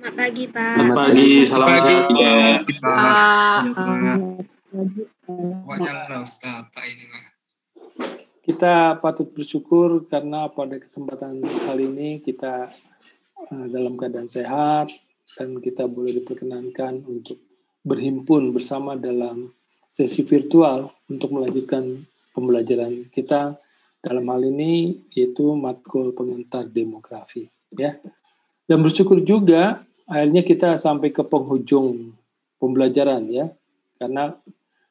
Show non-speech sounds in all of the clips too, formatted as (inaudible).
Selamat pagi, Pak. Selamat pagi, salam sehat. Kita patut bersyukur karena pada kesempatan kali ini kita uh, dalam keadaan sehat dan kita boleh diperkenankan untuk berhimpun bersama dalam sesi virtual untuk melanjutkan pembelajaran kita dalam hal ini yaitu matkul pengantar demografi ya. Dan bersyukur juga akhirnya kita sampai ke penghujung pembelajaran ya. Karena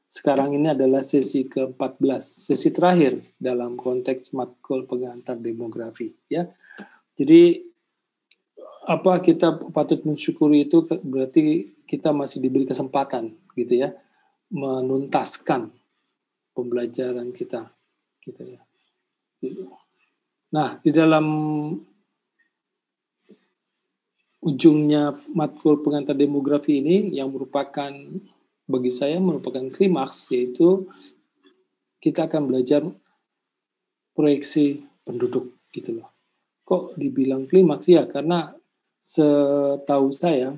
sekarang ini adalah sesi ke-14, sesi terakhir dalam konteks matkul pengantar demografi ya. Jadi apa kita patut mensyukuri itu berarti kita masih diberi kesempatan gitu ya menuntaskan pembelajaran kita gitu ya. Nah, di dalam ujungnya matkul pengantar demografi ini yang merupakan bagi saya merupakan klimaks yaitu kita akan belajar proyeksi penduduk gitu loh. Kok dibilang klimaks ya karena setahu saya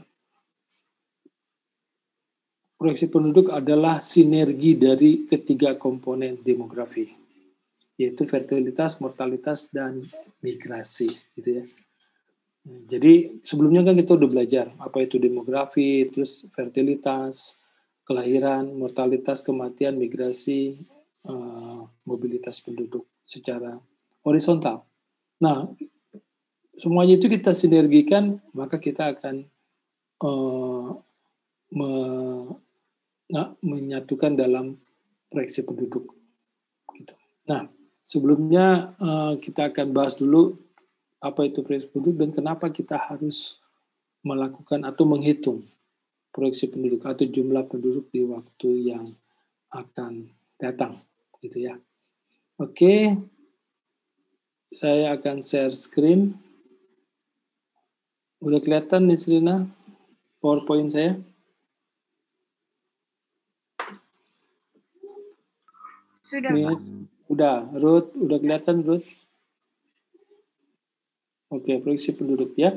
proyeksi penduduk adalah sinergi dari ketiga komponen demografi yaitu fertilitas, mortalitas dan migrasi gitu ya. Jadi sebelumnya kan kita udah belajar apa itu demografi, terus fertilitas, kelahiran, mortalitas, kematian, migrasi, uh, mobilitas penduduk secara horizontal. Nah, semuanya itu kita sinergikan, maka kita akan uh, me, nah, menyatukan dalam proyeksi penduduk. Gitu. Nah, sebelumnya uh, kita akan bahas dulu apa itu proyeksi penduduk dan kenapa kita harus melakukan atau menghitung proyeksi penduduk atau jumlah penduduk di waktu yang akan datang gitu ya. Oke. Saya akan share screen. Udah kelihatan nih Serina PowerPoint saya? Sudah, Miss, Udah, Ruth, udah kelihatan Ruth? Oke, proyeksi penduduk ya.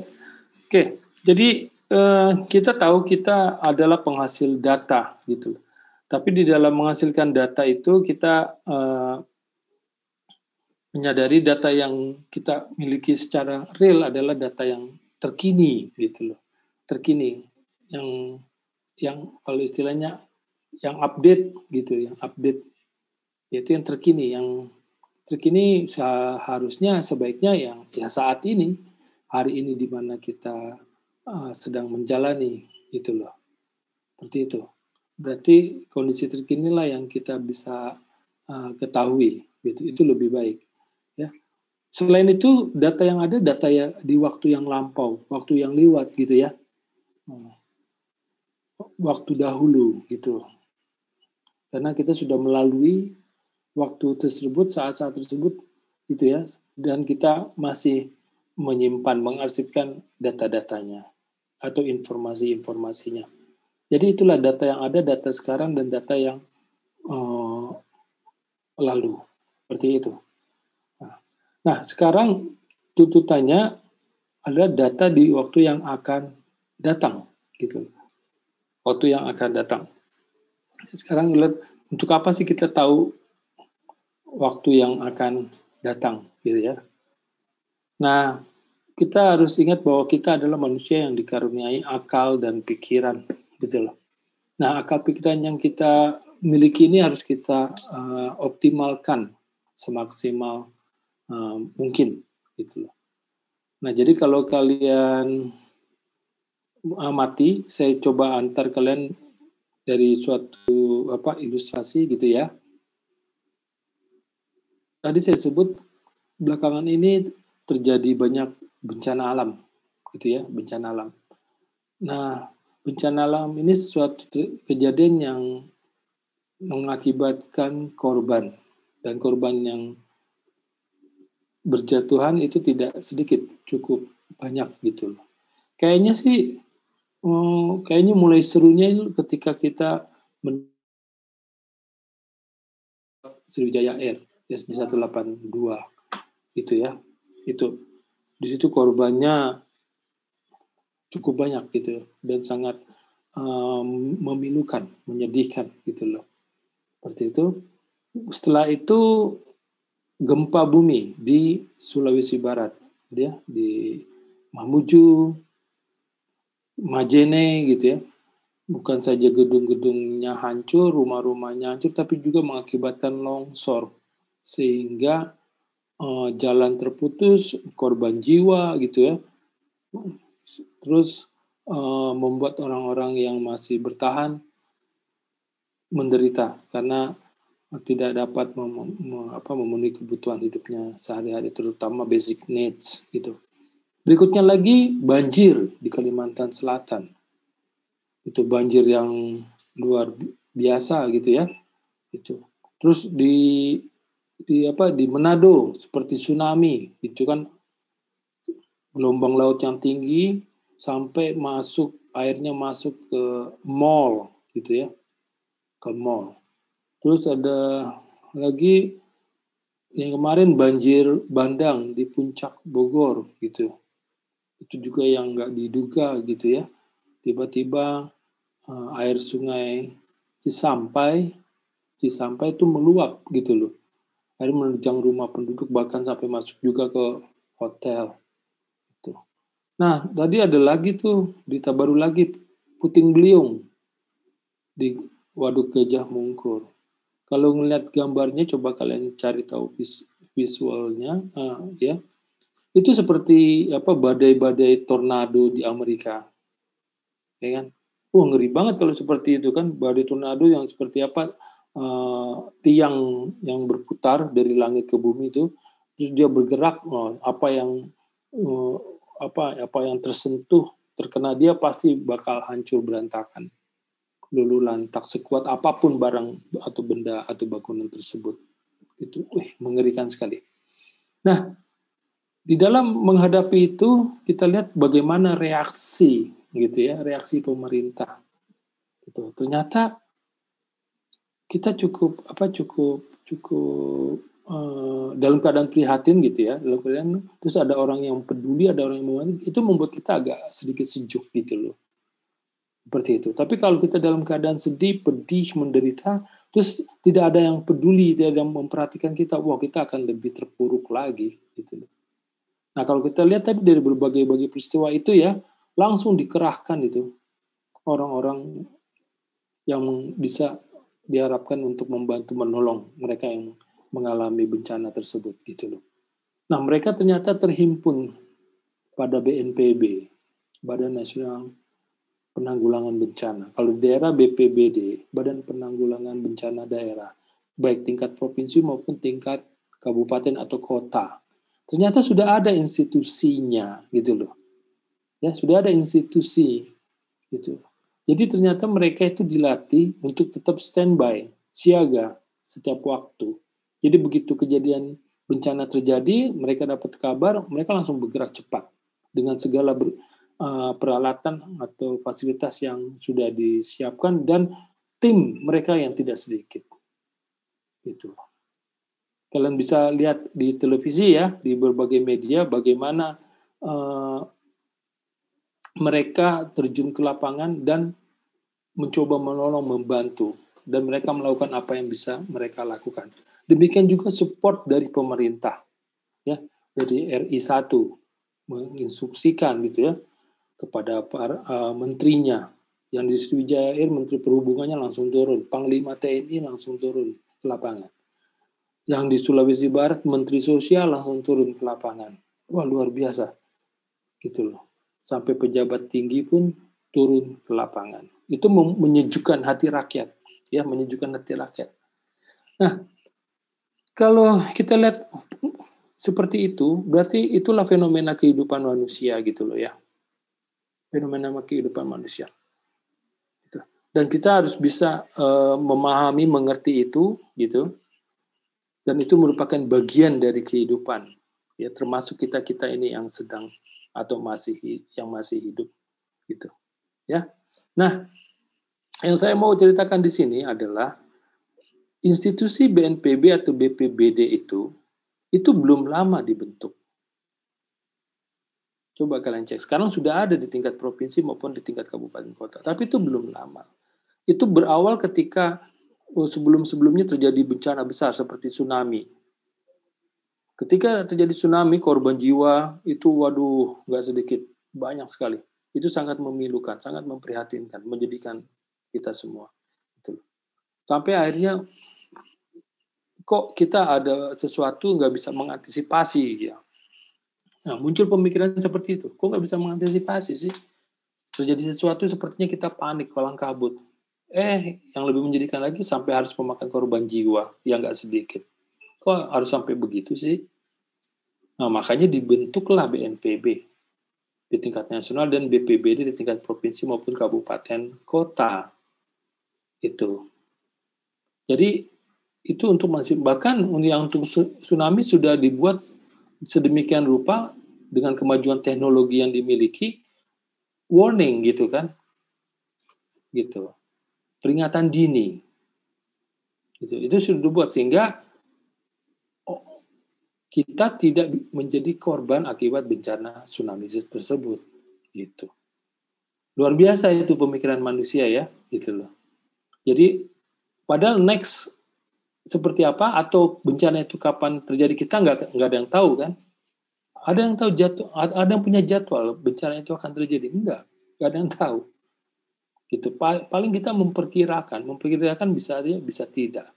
Oke, jadi eh, kita tahu kita adalah penghasil data gitu. Tapi di dalam menghasilkan data itu kita eh, menyadari data yang kita miliki secara real adalah data yang terkini gitu loh. Terkini yang yang kalau istilahnya yang update gitu, yang update yaitu yang terkini, yang terkini seharusnya sebaiknya yang ya saat ini hari ini di mana kita uh, sedang menjalani itu loh. Seperti itu. Berarti kondisi terkini lah yang kita bisa uh, ketahui gitu. Itu lebih baik ya. Selain itu data yang ada data ya di waktu yang lampau waktu yang lewat gitu ya. Hmm. waktu dahulu gitu. Karena kita sudah melalui waktu tersebut, saat-saat tersebut, gitu ya, dan kita masih menyimpan, mengarsipkan data-datanya atau informasi-informasinya. Jadi itulah data yang ada, data sekarang dan data yang uh, lalu, seperti itu. Nah, nah, sekarang tuntutannya adalah data di waktu yang akan datang, gitu. Waktu yang akan datang. Sekarang untuk apa sih kita tahu waktu yang akan datang gitu ya. Nah, kita harus ingat bahwa kita adalah manusia yang dikaruniai akal dan pikiran gitu. Nah, akal pikiran yang kita miliki ini harus kita uh, optimalkan semaksimal uh, mungkin gitu. Nah, jadi kalau kalian amati, saya coba antar kalian dari suatu apa ilustrasi gitu ya tadi saya sebut belakangan ini terjadi banyak bencana alam, gitu ya, bencana alam. Nah, bencana alam ini sesuatu kejadian yang mengakibatkan korban dan korban yang berjatuhan itu tidak sedikit, cukup banyak gitu loh. Kayaknya sih, hmm, kayaknya mulai serunya ketika kita Sriwijaya Air SJ 182 gitu ya itu di situ korbannya cukup banyak gitu dan sangat um, memilukan, menyedihkan gitu loh. Seperti itu. Setelah itu gempa bumi di Sulawesi Barat, dia di Mamuju, Majene gitu ya. Bukan saja gedung-gedungnya hancur, rumah-rumahnya hancur, tapi juga mengakibatkan longsor sehingga uh, jalan terputus, korban jiwa gitu ya. Terus uh, membuat orang-orang yang masih bertahan menderita karena tidak dapat mem mem apa, memenuhi kebutuhan hidupnya sehari-hari terutama basic needs gitu. Berikutnya lagi banjir di Kalimantan Selatan. Itu banjir yang luar biasa gitu ya. Itu. Terus di di apa di Manado seperti tsunami itu kan. Gelombang laut yang tinggi sampai masuk airnya masuk ke mall gitu ya. Ke mall. Terus ada lagi yang kemarin banjir bandang di puncak Bogor gitu. Itu juga yang nggak diduga gitu ya. Tiba-tiba uh, air sungai Cisampai Cisampai itu meluap gitu loh air menerjang rumah penduduk bahkan sampai masuk juga ke hotel Nah, tadi ada lagi tuh, berita baru lagi, puting beliung di Waduk Gajah Mungkur. Kalau ngeliat gambarnya, coba kalian cari tahu vis visualnya, uh, ya. Itu seperti apa badai-badai tornado di Amerika, ya kan? Wah ngeri banget kalau seperti itu kan, badai tornado yang seperti apa uh, tiang yang berputar dari langit ke bumi itu, terus dia bergerak, uh, apa yang uh, apa apa yang tersentuh terkena dia pasti bakal hancur berantakan. Lulu lantak sekuat apa pun barang atau benda atau bangunan tersebut. Itu wih, mengerikan sekali. Nah di dalam menghadapi itu kita lihat bagaimana reaksi gitu ya reaksi pemerintah. Gitu. Ternyata kita cukup apa cukup cukup uh, dalam keadaan prihatin gitu ya. Dalam keadaan terus ada orang yang peduli ada orang yang mau itu membuat kita agak sedikit sejuk gitu loh. Seperti itu. Tapi kalau kita dalam keadaan sedih pedih menderita terus tidak ada yang peduli tidak ada yang memperhatikan kita wah kita akan lebih terpuruk lagi gitu loh. Nah kalau kita lihat tadi dari berbagai-bagai peristiwa itu ya langsung dikerahkan itu orang-orang yang bisa diharapkan untuk membantu menolong mereka yang mengalami bencana tersebut gitu loh. Nah, mereka ternyata terhimpun pada BNPB, Badan Nasional Penanggulangan Bencana. Kalau daerah BPBD, Badan Penanggulangan Bencana Daerah, baik tingkat provinsi maupun tingkat kabupaten atau kota. Ternyata sudah ada institusinya gitu loh. Ya, sudah ada institusi gitu. Jadi ternyata mereka itu dilatih untuk tetap standby, siaga setiap waktu jadi begitu kejadian bencana terjadi, mereka dapat kabar, mereka langsung bergerak cepat dengan segala ber, uh, peralatan atau fasilitas yang sudah disiapkan dan tim mereka yang tidak sedikit. Itu. Kalian bisa lihat di televisi ya, di berbagai media bagaimana uh, mereka terjun ke lapangan dan mencoba menolong, membantu, dan mereka melakukan apa yang bisa mereka lakukan. Demikian juga support dari pemerintah, ya dari RI 1 menginstruksikan gitu ya kepada para uh, menterinya yang di Sriwijaya Air Menteri Perhubungannya langsung turun, Panglima TNI langsung turun ke lapangan. Yang di Sulawesi Barat Menteri Sosial langsung turun ke lapangan. Wah luar biasa, gitu loh. Sampai pejabat tinggi pun turun ke lapangan. Itu menyejukkan hati rakyat, ya menyejukkan hati rakyat. Nah, kalau kita lihat seperti itu, berarti itulah fenomena kehidupan manusia gitu loh ya. Fenomena kehidupan manusia. Gitu. Dan kita harus bisa uh, memahami, mengerti itu gitu. Dan itu merupakan bagian dari kehidupan. Ya, termasuk kita-kita ini yang sedang atau masih yang masih hidup gitu. Ya. Nah, yang saya mau ceritakan di sini adalah institusi BNPB atau BPBD itu itu belum lama dibentuk. Coba kalian cek. Sekarang sudah ada di tingkat provinsi maupun di tingkat kabupaten kota. Tapi itu belum lama. Itu berawal ketika oh, sebelum-sebelumnya terjadi bencana besar seperti tsunami. Ketika terjadi tsunami, korban jiwa itu waduh nggak sedikit, banyak sekali. Itu sangat memilukan, sangat memprihatinkan, menjadikan kita semua. Itu. Sampai akhirnya kok kita ada sesuatu nggak bisa mengantisipasi ya Nah, muncul pemikiran seperti itu. Kok nggak bisa mengantisipasi sih? Terjadi sesuatu sepertinya kita panik, kolang kabut. Eh, yang lebih menjadikan lagi sampai harus memakan korban jiwa yang nggak sedikit. Kok harus sampai begitu sih? Nah, makanya dibentuklah BNPB di tingkat nasional dan BPBD di tingkat provinsi maupun kabupaten kota. Itu. Jadi itu untuk masih bahkan yang untuk tsunami sudah dibuat sedemikian rupa dengan kemajuan teknologi yang dimiliki warning gitu kan gitu peringatan dini gitu itu sudah dibuat sehingga kita tidak menjadi korban akibat bencana tsunami tersebut gitu. Luar biasa itu pemikiran manusia ya gitu loh. Jadi padahal next seperti apa atau bencana itu kapan terjadi kita nggak nggak ada yang tahu kan? Ada yang tahu jatuh ada yang punya jadwal bencana itu akan terjadi? Enggak nggak ada yang tahu. Gitu. Paling kita memperkirakan memperkirakan bisa bisa tidak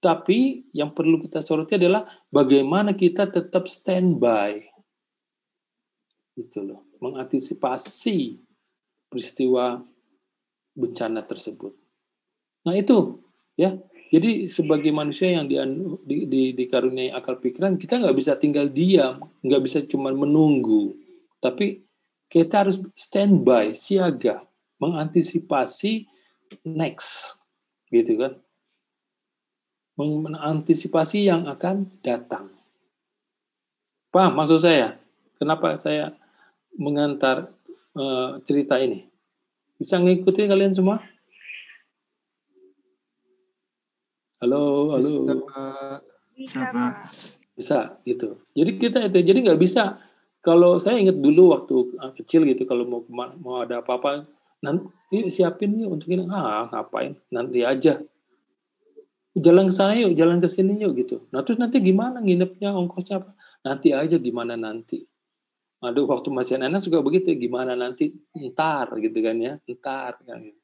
tapi yang perlu kita soroti adalah bagaimana kita tetap standby. Gitu loh mengantisipasi peristiwa bencana tersebut. Nah itu ya. Jadi sebagai manusia yang di, di, di, dikaruniai akal pikiran, kita nggak bisa tinggal diam, nggak bisa cuma menunggu, tapi kita harus standby, siaga, mengantisipasi next, gitu kan? Mengantisipasi yang akan datang. Paham maksud saya? Kenapa saya mengantar uh, cerita ini? Bisa ngikuti kalian semua? Halo, halo. Bisa, Pak. Bisa, gitu. Jadi kita itu, jadi nggak bisa. Kalau saya ingat dulu waktu ah, kecil gitu, kalau mau mau ada apa-apa, nanti siapin yuk untuk ini. Ah, ngapain? Nanti aja. Jalan ke sana yuk, jalan ke sini yuk gitu. Nah terus nanti gimana nginepnya, ongkosnya apa? Nanti aja gimana nanti. Aduh, waktu masih anak suka begitu, gimana nanti? Ntar gitu kan ya, ntar. Kan.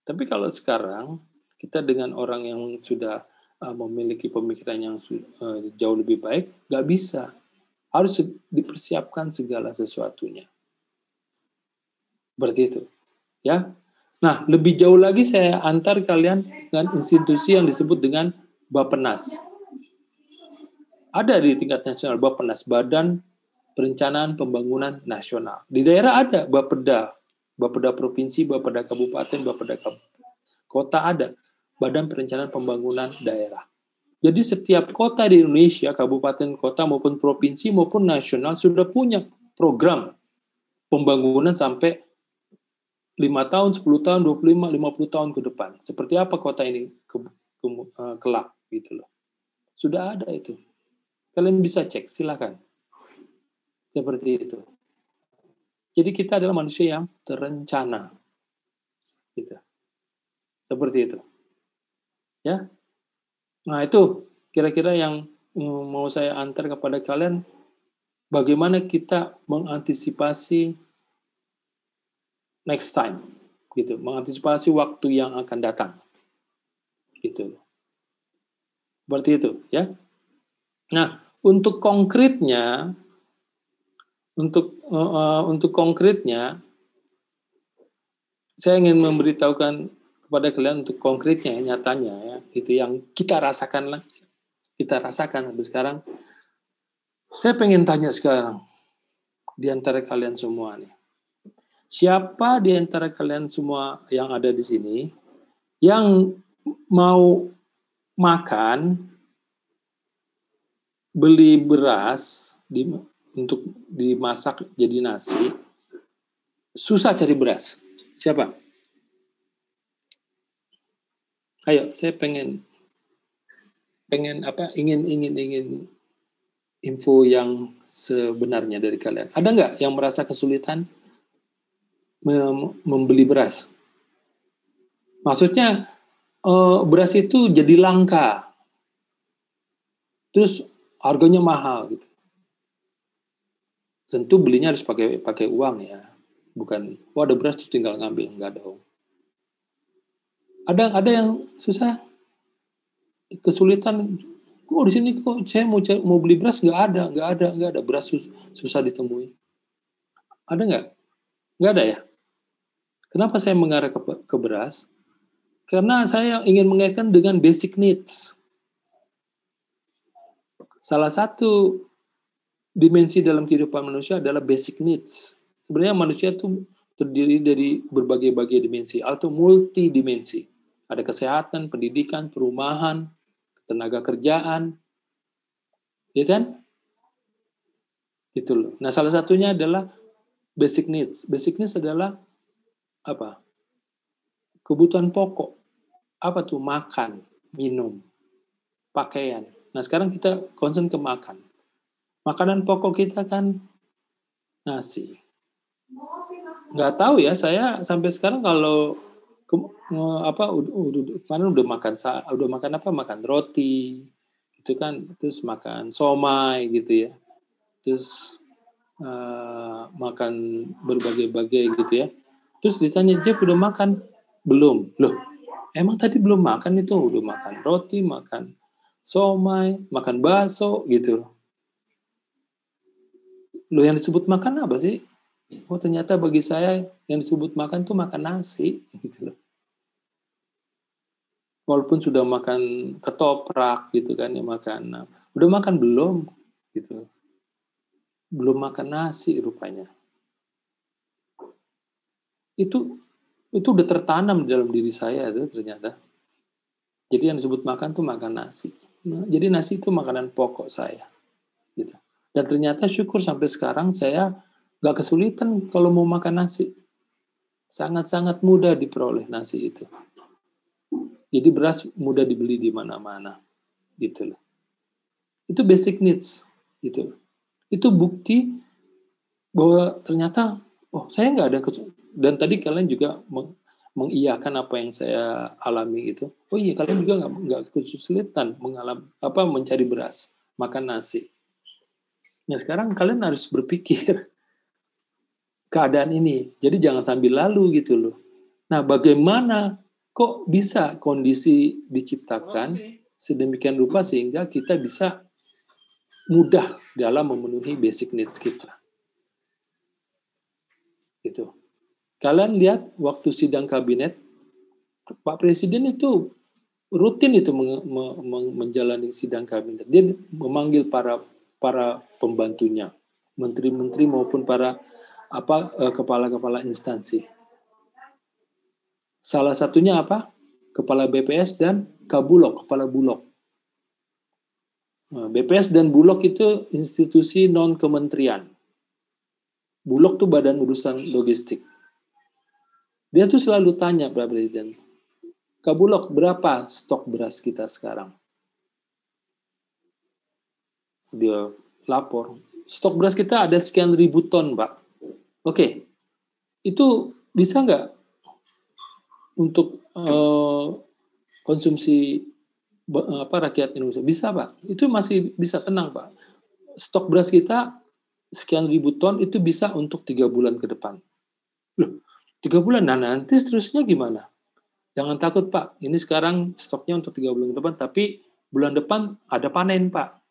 Tapi kalau sekarang, kita dengan orang yang sudah uh, memiliki pemikiran yang uh, jauh lebih baik, nggak bisa. Harus dipersiapkan segala sesuatunya. Berarti itu. Ya. Nah, lebih jauh lagi saya antar kalian dengan institusi yang disebut dengan Bapenas. Ada di tingkat nasional Bapenas, Badan Perencanaan Pembangunan Nasional. Di daerah ada Bapeda, Bapeda Provinsi, Bapeda Kabupaten, Bapeda Kota ada. Badan Perencanaan Pembangunan Daerah. Jadi setiap kota di Indonesia, kabupaten kota maupun provinsi maupun nasional sudah punya program pembangunan sampai 5 tahun, 10 tahun, 25, 50 tahun ke depan. Seperti apa kota ini ke, ke, uh, kelak gitu loh. Sudah ada itu. Kalian bisa cek, silakan. Seperti itu. Jadi kita adalah manusia yang terencana. Gitu. Seperti itu. Ya. Nah, itu kira-kira yang mm, mau saya antar kepada kalian bagaimana kita mengantisipasi next time gitu, mengantisipasi waktu yang akan datang. Gitu. Berarti itu, ya. Nah, untuk konkretnya untuk uh, untuk konkretnya saya ingin memberitahukan kepada kalian untuk konkretnya nyatanya ya itu yang kita rasakan lah kita rasakan sampai sekarang saya pengen tanya sekarang di antara kalian semua nih siapa di antara kalian semua yang ada di sini yang mau makan beli beras di, untuk dimasak jadi nasi susah cari beras. Siapa? Ayo saya pengen pengen apa ingin ingin ingin info yang sebenarnya dari kalian. Ada nggak yang merasa kesulitan membeli beras? Maksudnya eh, beras itu jadi langka, terus harganya mahal gitu. Tentu belinya harus pakai pakai uang ya, bukan wah ada beras terus tinggal ngambil. Nggak dong. Ada ada yang susah. Kesulitan kok di sini kok saya mau mau beli beras? Nggak ada nggak ada nggak ada. Beras sus, susah ditemui. Ada nggak nggak ada ya kenapa saya mengarah ke, ke beras karena saya ingin mengaitkan dengan basic needs salah satu dimensi dalam kehidupan manusia adalah basic needs. Sebenarnya manusia itu terdiri dari berbagai-bagai dimensi atau multi dimensi. Ada kesehatan, pendidikan, perumahan, tenaga kerjaan, ya kan? Itu loh. Nah, salah satunya adalah basic needs. Basic needs adalah apa? Kebutuhan pokok. Apa tuh? Makan, minum, pakaian. Nah, sekarang kita concern ke makan makanan pokok kita kan nasi. Nggak tahu ya, saya sampai sekarang kalau ke, apa udah, udah, udah makan udah makan apa makan roti itu kan terus makan somai gitu ya terus uh, makan berbagai-bagai gitu ya terus ditanya Jeff udah makan belum loh emang tadi belum makan itu udah makan roti makan somai makan bakso gitu lo yang disebut makan apa sih? Oh ternyata bagi saya yang disebut makan tuh makan nasi (laughs) gitu loh. Walaupun sudah makan ketoprak gitu kan ya makan. Udah makan belum gitu. Belum makan nasi rupanya. Itu itu udah tertanam dalam diri saya tuh ternyata. Jadi yang disebut makan tuh makan nasi. Nah, jadi nasi itu makanan pokok saya. Gitu. Dan ternyata syukur sampai sekarang saya gak kesulitan kalau mau makan nasi. Sangat-sangat mudah diperoleh nasi itu. Jadi beras mudah dibeli di mana-mana. Gitu loh. Itu basic needs. Gitu. Itu bukti bahwa ternyata, oh saya nggak ada dan tadi kalian juga meng, mengiyakan apa yang saya alami itu. Oh iya kalian juga nggak nggak kesulitan mengalami apa mencari beras, makan nasi Nah sekarang kalian harus berpikir (laughs) keadaan ini. Jadi jangan sambil lalu gitu loh. Nah bagaimana kok bisa kondisi diciptakan sedemikian rupa sehingga kita bisa mudah dalam memenuhi basic needs kita. Itu. Kalian lihat waktu sidang kabinet, Pak Presiden itu rutin itu menjalani sidang kabinet. Dia memanggil para para pembantunya, menteri-menteri maupun para apa eh, kepala-kepala instansi. Salah satunya apa? Kepala BPS dan Kabulok, kepala Bulog. Nah, BPS dan Bulog itu institusi non kementerian. Bulog tuh badan urusan logistik. Dia tuh selalu tanya Pak Presiden, Kabulok berapa stok beras kita sekarang? dia lapor, stok beras kita ada sekian ribu ton, Pak. Oke, itu bisa nggak untuk uh, konsumsi apa rakyat Indonesia? Bisa, Pak. Itu masih bisa tenang, Pak. Stok beras kita sekian ribu ton itu bisa untuk tiga bulan ke depan. Loh, tiga bulan? Nah, nanti seterusnya gimana? Jangan takut, Pak. Ini sekarang stoknya untuk tiga bulan ke depan, tapi bulan depan ada panen, Pak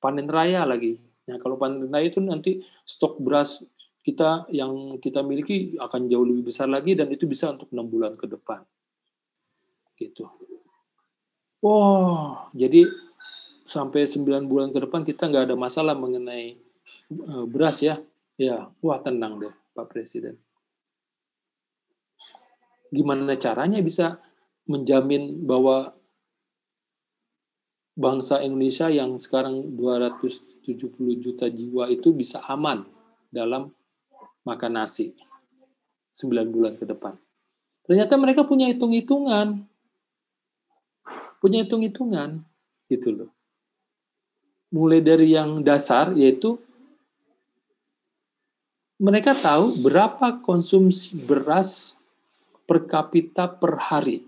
panen raya lagi. Nah, kalau panen raya itu nanti stok beras kita yang kita miliki akan jauh lebih besar lagi dan itu bisa untuk enam bulan ke depan. Gitu. Oh, jadi sampai 9 bulan ke depan kita nggak ada masalah mengenai uh, beras ya. Ya, wah tenang deh Pak Presiden. Gimana caranya bisa menjamin bahwa bangsa Indonesia yang sekarang 270 juta jiwa itu bisa aman dalam makan nasi 9 bulan ke depan. Ternyata mereka punya hitung-hitungan. Punya hitung-hitungan gitu loh. mulai dari yang dasar yaitu mereka tahu berapa konsumsi beras per kapita per hari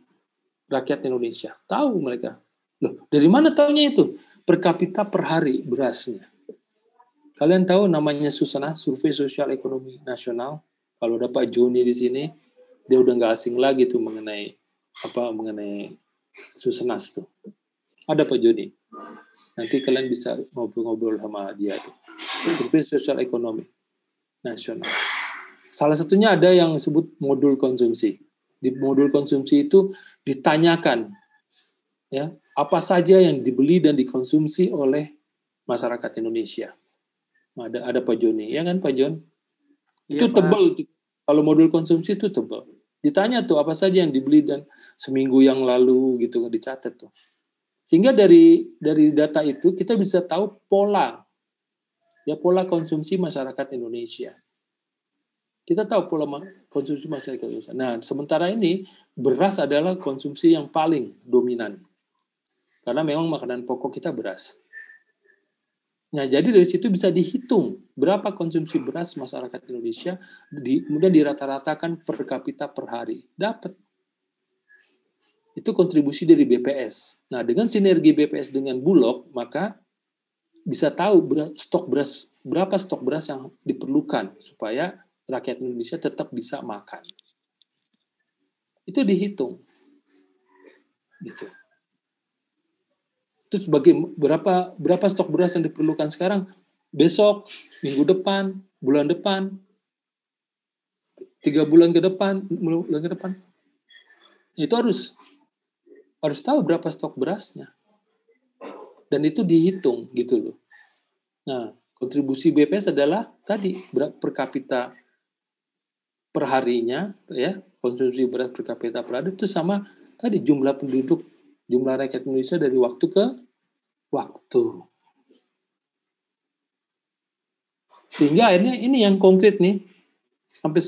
rakyat Indonesia. Tahu mereka. Loh, dari mana tahunya itu? Per kapita per hari berasnya. Kalian tahu namanya Susana, Survei Sosial Ekonomi Nasional. Kalau ada Pak Joni di sini, dia udah nggak asing lagi tuh mengenai apa mengenai Susanas tuh. Ada Pak Joni. Nanti kalian bisa ngobrol-ngobrol sama dia tuh. Survei Sosial Ekonomi nasional. Salah satunya ada yang disebut modul konsumsi. Di modul konsumsi itu ditanyakan ya apa saja yang dibeli dan dikonsumsi oleh masyarakat Indonesia. Ada ada Pak Joni, ya kan Pak Jon? Ya, itu Pak. tebal. Kalau modul konsumsi itu tebal. Ditanya tuh apa saja yang dibeli dan seminggu yang lalu gitu dicatat tuh. Sehingga dari dari data itu kita bisa tahu pola ya pola konsumsi masyarakat Indonesia. Kita tahu pola konsumsi masyarakat Indonesia. Nah, sementara ini beras adalah konsumsi yang paling dominan. Karena memang makanan pokok kita beras. Nah, jadi dari situ bisa dihitung berapa konsumsi beras masyarakat Indonesia, di, kemudian dirata-ratakan per kapita per hari. Dapat. Itu kontribusi dari BPS. Nah, dengan sinergi BPS dengan Bulog, maka bisa tahu stok beras berapa stok beras yang diperlukan supaya rakyat Indonesia tetap bisa makan. Itu dihitung. Gitu. Terus bagi berapa berapa stok beras yang diperlukan sekarang, besok, minggu depan, bulan depan, tiga bulan ke depan, bulan ke depan, itu harus harus tahu berapa stok berasnya dan itu dihitung gitu loh. Nah, kontribusi BPS adalah tadi per kapita per harinya ya, konsumsi beras per kapita per hari itu sama tadi jumlah penduduk, jumlah rakyat Indonesia dari waktu ke waktu. Sehingga akhirnya ini yang konkret nih, sampai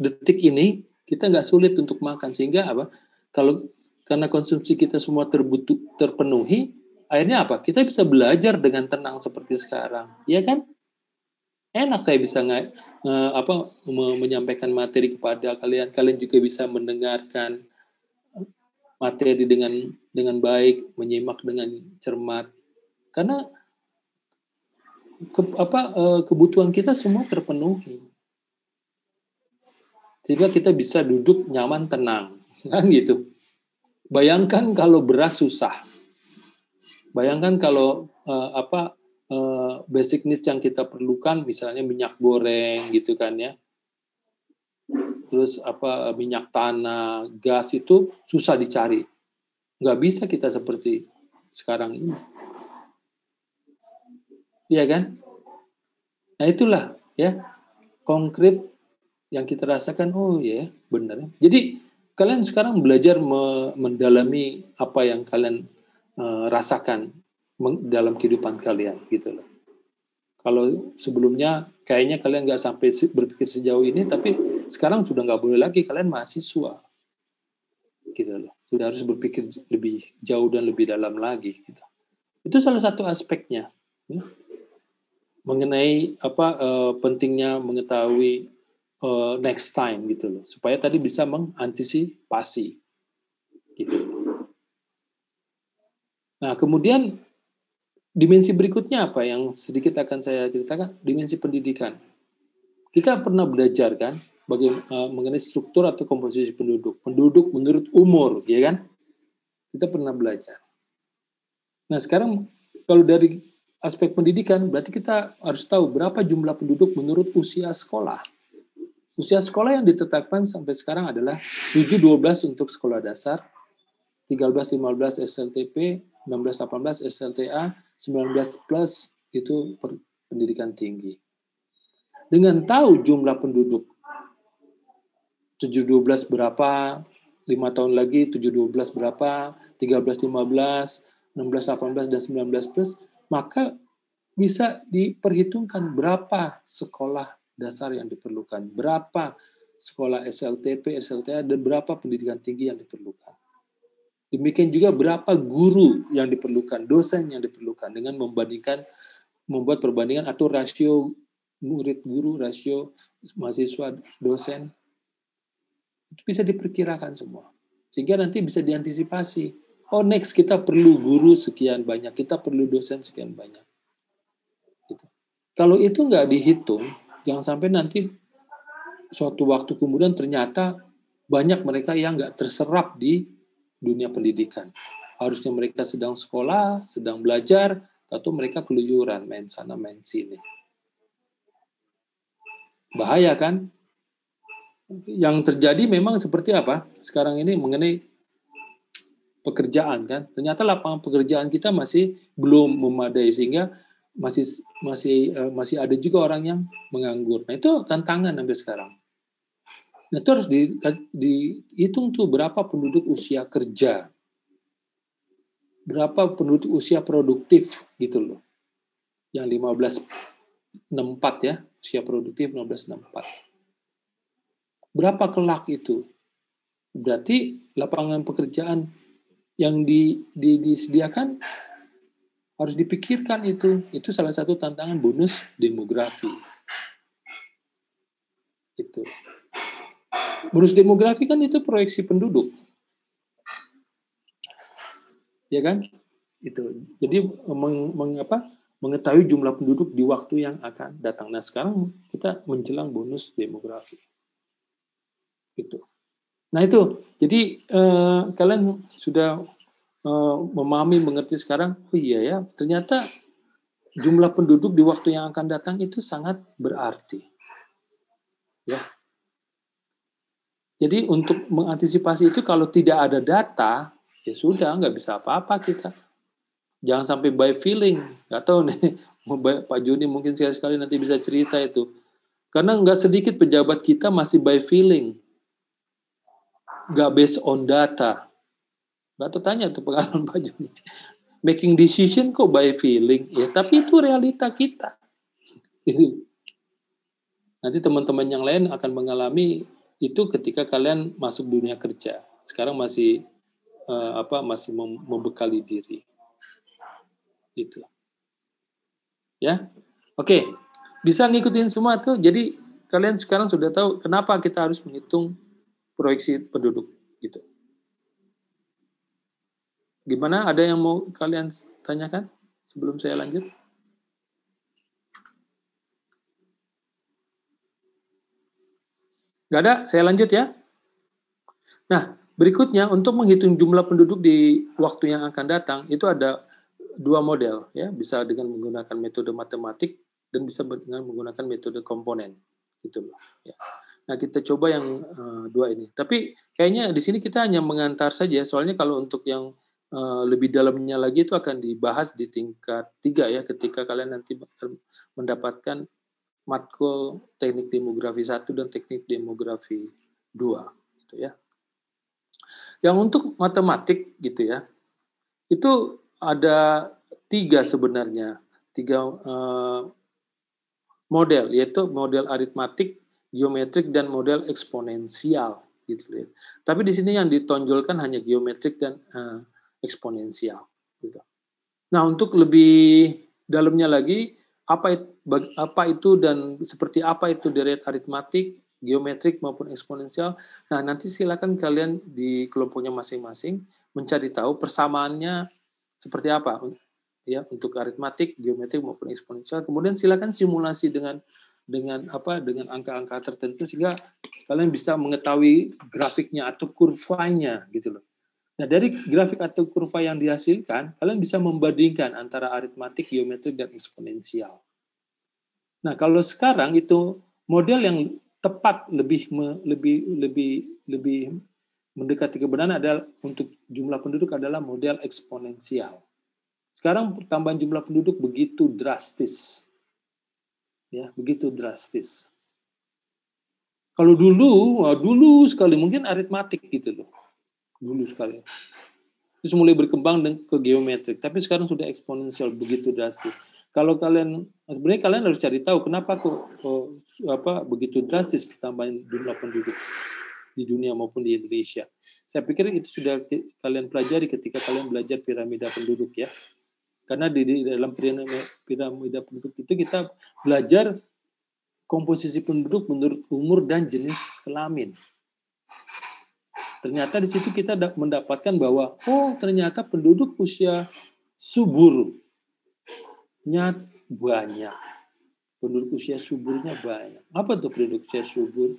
detik ini kita nggak sulit untuk makan sehingga apa? Kalau karena konsumsi kita semua terbutuh terpenuhi, akhirnya apa? Kita bisa belajar dengan tenang seperti sekarang, ya kan? Enak saya bisa nggak uh, apa menyampaikan materi kepada kalian. Kalian juga bisa mendengarkan eh, materi dengan dengan baik, menyimak dengan cermat. Karena ke, apa uh, kebutuhan kita semua terpenuhi. Sehingga kita bisa duduk nyaman tenang, (laughs) kan gitu. Bayangkan kalau beras susah Bayangkan kalau uh, apa basic needs yang kita perlukan, misalnya minyak goreng gitu kan ya, terus apa minyak tanah, gas itu susah dicari, nggak bisa kita seperti sekarang ini, iya kan? Nah itulah ya konkret yang kita rasakan. Oh ya benar. Jadi kalian sekarang belajar mendalami apa yang kalian uh, rasakan dalam kehidupan kalian gitu loh. Kalau sebelumnya kayaknya kalian nggak sampai berpikir sejauh ini, tapi sekarang sudah nggak boleh lagi kalian mahasiswa, gitu loh. Sudah harus berpikir lebih jauh dan lebih dalam lagi. Gitu. Itu salah satu aspeknya. Ya. Mengenai apa uh, pentingnya mengetahui uh, next time gitu loh, supaya tadi bisa mengantisipasi, gitu. Nah, kemudian dimensi berikutnya apa yang sedikit akan saya ceritakan? Dimensi pendidikan. Kita pernah belajar kan bagaimana uh, mengenai struktur atau komposisi penduduk. Penduduk menurut umur, ya kan? Kita pernah belajar. Nah, sekarang kalau dari aspek pendidikan berarti kita harus tahu berapa jumlah penduduk menurut usia sekolah. Usia sekolah yang ditetapkan sampai sekarang adalah 7-12 untuk sekolah dasar, 13-15 SLTP, 1918 SLTA, 19 plus itu pendidikan tinggi. Dengan tahu jumlah penduduk 712 berapa, 5 tahun lagi 712 berapa, 13 15, 16 18 dan 19 plus, maka bisa diperhitungkan berapa sekolah dasar yang diperlukan, berapa sekolah SLTP, SLTA dan berapa pendidikan tinggi yang diperlukan. Demikian juga berapa guru yang diperlukan, dosen yang diperlukan dengan membandingkan membuat perbandingan atau rasio murid guru, rasio mahasiswa dosen itu bisa diperkirakan semua. Sehingga nanti bisa diantisipasi. Oh next kita perlu guru sekian banyak, kita perlu dosen sekian banyak. Gitu. Kalau itu nggak dihitung, jangan sampai nanti suatu waktu kemudian ternyata banyak mereka yang nggak terserap di dunia pendidikan. Harusnya mereka sedang sekolah, sedang belajar, atau mereka keluyuran main sana main sini. Bahaya kan? Yang terjadi memang seperti apa? Sekarang ini mengenai pekerjaan kan. Ternyata lapangan pekerjaan kita masih belum memadai sehingga masih masih eh, masih ada juga orang yang menganggur. Nah, itu tantangan sampai sekarang. Nah, itu di, dihitung tuh berapa penduduk usia kerja. Berapa penduduk usia produktif gitu loh. Yang 1564 ya, usia produktif 1564. Berapa kelak itu? Berarti lapangan pekerjaan yang di, di, disediakan harus dipikirkan itu. Itu salah satu tantangan bonus demografi. Itu. Bonus demografi kan itu proyeksi penduduk. Ya kan? Itu. Jadi meng, meng, apa, mengetahui jumlah penduduk di waktu yang akan datang. Nah, sekarang kita menjelang bonus demografi. Itu. Nah, itu. Jadi eh, kalian sudah eh, memahami mengerti sekarang, oh iya ya, ternyata jumlah penduduk di waktu yang akan datang itu sangat berarti. Ya, jadi untuk mengantisipasi itu kalau tidak ada data, ya sudah nggak bisa apa-apa kita. Jangan sampai by feeling. Nggak tahu nih, (laughs) Pak Juni mungkin sekali-sekali nanti bisa cerita itu. Karena nggak sedikit pejabat kita masih by feeling. Nggak based on data. Nggak tahu tanya tuh pengalaman (laughs) Pak Juni. Making decision kok by feeling. Ya, tapi itu realita kita. (laughs) Nanti teman-teman yang lain akan mengalami itu ketika kalian masuk dunia kerja. Sekarang masih uh, apa masih membekali diri. Itu. Ya. Oke. Bisa ngikutin semua tuh. Jadi kalian sekarang sudah tahu kenapa kita harus menghitung proyeksi penduduk gitu. Gimana? Ada yang mau kalian tanyakan sebelum saya lanjut? Gak ada, saya lanjut ya. Nah, berikutnya untuk menghitung jumlah penduduk di waktu yang akan datang itu ada dua model ya, bisa dengan menggunakan metode matematik dan bisa dengan menggunakan metode komponen gitu loh ya. Nah, kita coba yang uh, dua ini. Tapi kayaknya di sini kita hanya mengantar saja soalnya kalau untuk yang uh, lebih dalamnya lagi itu akan dibahas di tingkat tiga ya ketika kalian nanti mendapatkan matkul teknik demografi 1 dan teknik demografi 2 gitu ya. Yang untuk matematik gitu ya, itu ada tiga sebenarnya, tiga uh, model, yaitu model aritmatik, geometrik, dan model eksponensial. Gitu ya. Tapi di sini yang ditonjolkan hanya geometrik dan uh, eksponensial. Gitu. Nah untuk lebih dalamnya lagi, apa itu, apa itu dan seperti apa itu deret aritmatik, geometrik maupun eksponensial. Nah, nanti silakan kalian di kelompoknya masing-masing mencari tahu persamaannya seperti apa ya untuk aritmatik, geometrik maupun eksponensial. Kemudian silakan simulasi dengan dengan apa dengan angka-angka tertentu sehingga kalian bisa mengetahui grafiknya atau kurvanya gitu loh. Nah, dari grafik atau kurva yang dihasilkan, kalian bisa membandingkan antara aritmatik, geometrik, dan eksponensial. Nah, kalau sekarang itu model yang tepat lebih lebih lebih lebih mendekati kebenaran adalah untuk jumlah penduduk adalah model eksponensial. Sekarang pertambahan jumlah penduduk begitu drastis. Ya, begitu drastis. Kalau dulu, dulu sekali mungkin aritmatik gitu loh dulu sekali. Terus mulai berkembang ke geometrik, tapi sekarang sudah eksponensial begitu drastis. Kalau kalian sebenarnya kalian harus cari tahu kenapa kok oh, apa begitu drastis pertambahan jumlah penduduk. di dunia maupun di Indonesia. Saya pikir itu sudah kalian pelajari ketika kalian belajar piramida penduduk ya. Karena di dalam piramida penduduk itu kita belajar komposisi penduduk menurut umur dan jenis kelamin. Ternyata di situ kita mendapatkan bahwa oh ternyata penduduk usia subur banyak. Penduduk usia suburnya banyak. Apa tuh penduduk usia subur?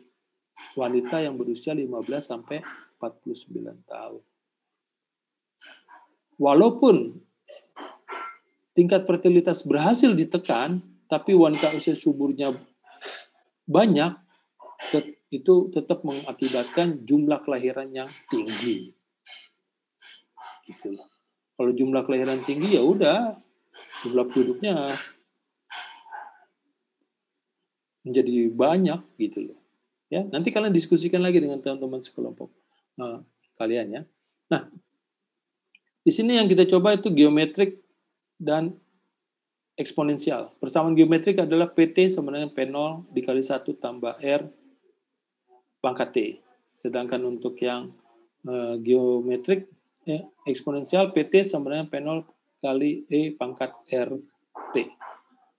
wanita yang berusia 15 sampai 49 tahun. Walaupun tingkat fertilitas berhasil ditekan, tapi wanita usia suburnya banyak, itu tetap mengakibatkan jumlah kelahiran yang tinggi. Gitu Kalau jumlah kelahiran tinggi ya udah jumlah penduduknya menjadi banyak gitu loh. Ya, nanti kalian diskusikan lagi dengan teman-teman sekelompok uh, kalian ya. Nah, di sini yang kita coba itu geometrik dan eksponensial. Persamaan geometrik adalah PT sama dengan P0 dikali 1 tambah R pangkat T. Sedangkan untuk yang uh, geometrik eh, eksponensial PT sama dengan P0 kali E pangkat RT.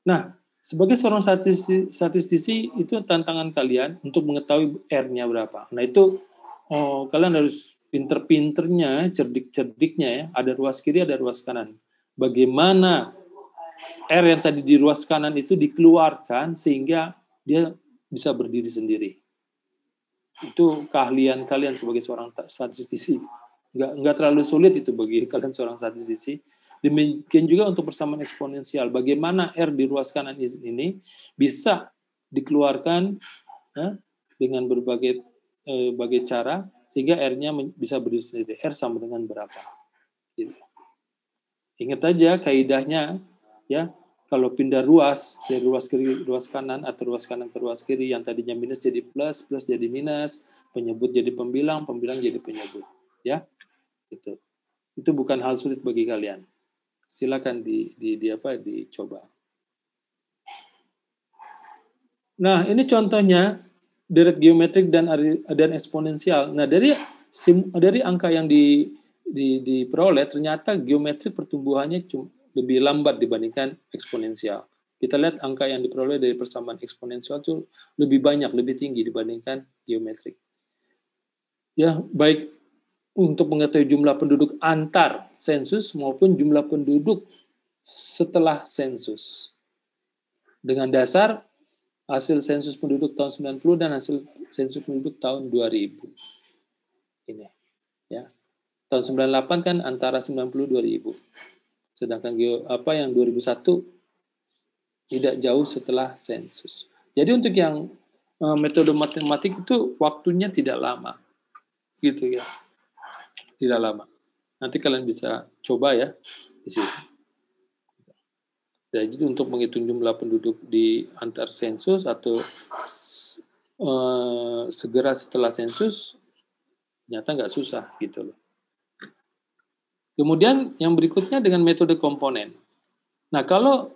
Nah, sebagai seorang statistisi, statistisi itu tantangan kalian untuk mengetahui R-nya berapa. Nah itu oh, kalian harus pinter-pinternya, cerdik-cerdiknya ya. Ada ruas kiri, ada ruas kanan. Bagaimana R yang tadi di ruas kanan itu dikeluarkan sehingga dia bisa berdiri sendiri. Itu keahlian kalian sebagai seorang statistisi. Enggak, enggak terlalu sulit itu bagi (laughs) kalian seorang statistisi. Demikian juga untuk persamaan eksponensial. Bagaimana R di ruas kanan ini bisa dikeluarkan ya, dengan berbagai eh, bagai cara sehingga R-nya bisa berdiri sendiri. R sama dengan berapa? Gitu. Ingat aja kaidahnya ya kalau pindah ruas dari ruas kiri ruas kanan atau ruas kanan ke ruas kiri yang tadinya minus jadi plus plus jadi minus penyebut jadi pembilang pembilang jadi penyebut ya itu itu bukan hal sulit bagi kalian silakan di, di, di apa dicoba. Nah, ini contohnya deret geometrik dan dan eksponensial. Nah, dari dari angka yang di, di diperoleh ternyata geometrik pertumbuhannya cuma lebih lambat dibandingkan eksponensial. Kita lihat angka yang diperoleh dari persamaan eksponensial itu lebih banyak, lebih tinggi dibandingkan geometrik. Ya, baik untuk mengetahui jumlah penduduk antar sensus maupun jumlah penduduk setelah sensus. Dengan dasar hasil sensus penduduk tahun 90 dan hasil sensus penduduk tahun 2000. Ini ya. Tahun 98 kan antara 90 2000. Sedangkan apa yang 2001 tidak jauh setelah sensus. Jadi untuk yang eh, metode matematik itu waktunya tidak lama. Gitu ya tidak lama. Nanti kalian bisa coba ya di sini. Jadi untuk menghitung jumlah penduduk di antar sensus atau uh, segera setelah sensus, ternyata nggak susah gitu loh. Kemudian yang berikutnya dengan metode komponen. Nah kalau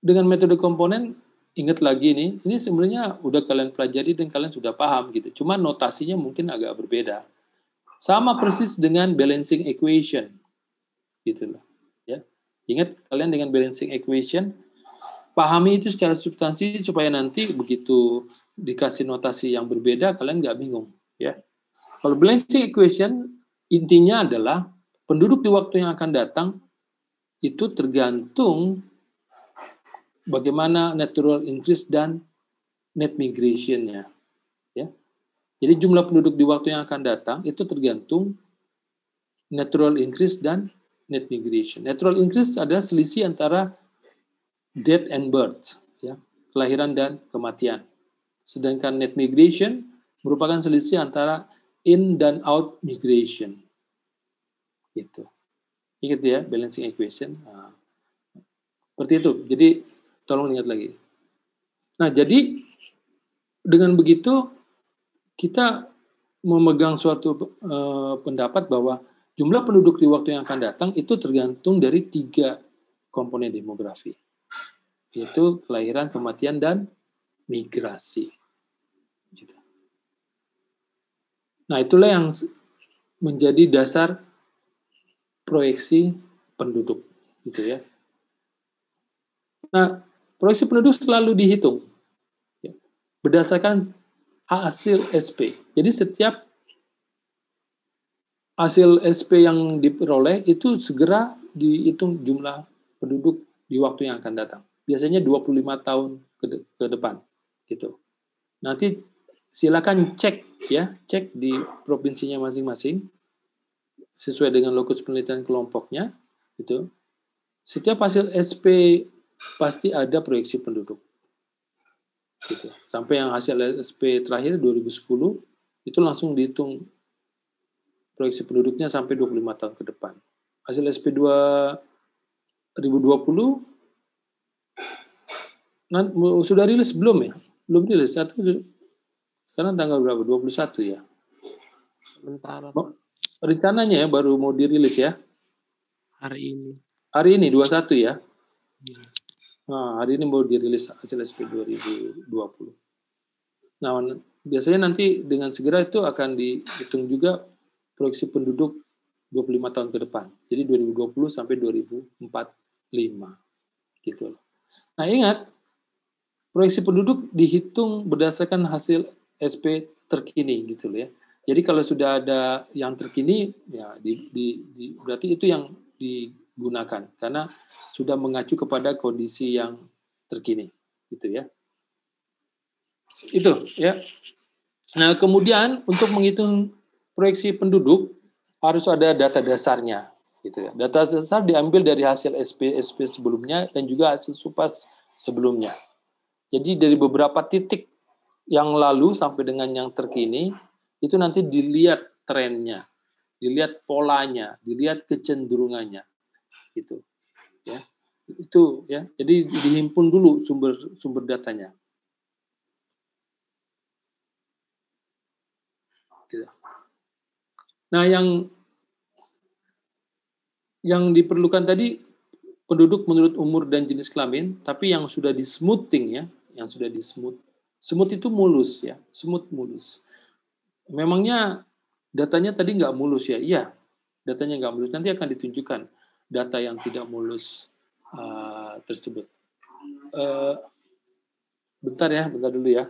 dengan metode komponen, ingat lagi nih, ini sebenarnya udah kalian pelajari dan kalian sudah paham gitu. Cuma notasinya mungkin agak berbeda. Sama persis dengan balancing equation. Gitu loh. Ya. Ingat kalian dengan balancing equation, pahami itu secara substansi supaya nanti begitu dikasih notasi yang berbeda kalian nggak bingung ya kalau balancing equation intinya adalah penduduk di waktu yang akan datang itu tergantung bagaimana natural increase dan net migration-nya jadi jumlah penduduk di waktu yang akan datang itu tergantung natural increase dan net migration. Natural increase adalah selisih antara death and birth, ya, kelahiran dan kematian. Sedangkan net migration merupakan selisih antara in dan out migration. Itu. Ingat ya, balancing equation. Nah, seperti itu. Jadi tolong ingat lagi. Nah, jadi dengan begitu kita memegang suatu uh, pendapat bahwa jumlah penduduk di waktu yang akan datang itu tergantung dari tiga komponen demografi, yaitu kelahiran, kematian, dan migrasi. Gitu. Nah, itulah yang menjadi dasar proyeksi penduduk, gitu ya. Nah, proyeksi penduduk selalu dihitung ya, berdasarkan hasil SP. Jadi setiap hasil SP yang diperoleh itu segera dihitung jumlah penduduk di waktu yang akan datang. Biasanya 25 tahun ke, de ke depan gitu. Nanti silakan cek ya, cek di provinsinya masing-masing sesuai dengan lokus penelitian kelompoknya itu. Setiap hasil SP pasti ada proyeksi penduduk. Gitu. Sampai yang hasil SP terakhir 2010 itu langsung dihitung proyeksi penduduknya sampai 25 tahun ke depan. Hasil SP 2020 sudah rilis belum ya? Belum rilis. Satu sekarang tanggal berapa? 21 ya? Sementara. Rencananya ya baru mau dirilis ya? Hari ini. Hari ini 21 ya? ya. Nah, hari ini mau dirilis hasil SP 2020. Nah, biasanya nanti dengan segera itu akan dihitung juga proyeksi penduduk 25 tahun ke depan. Jadi 2020 sampai 2045. Gitu. Nah, ingat proyeksi penduduk dihitung berdasarkan hasil SP terkini gitu loh ya. Jadi kalau sudah ada yang terkini ya di, di, di, berarti itu yang digunakan karena sudah mengacu kepada kondisi yang terkini gitu ya. Itu ya. Nah, kemudian untuk menghitung proyeksi penduduk harus ada data dasarnya gitu ya. Data dasar diambil dari hasil SP SP sebelumnya dan juga hasil SUPAS sebelumnya. Jadi dari beberapa titik yang lalu sampai dengan yang terkini itu nanti dilihat trennya, dilihat polanya, dilihat kecenderungannya, gitu, ya, itu ya. Jadi dihimpun dulu sumber sumber datanya. Gitu. Nah, yang yang diperlukan tadi penduduk menurut umur dan jenis kelamin, tapi yang sudah di smoothing ya, yang sudah di smooth Semut itu mulus ya, semut mulus. Memangnya datanya tadi nggak mulus ya? Iya, datanya nggak mulus. Nanti akan ditunjukkan data yang tidak mulus uh, tersebut. Uh, bentar ya, bentar dulu ya.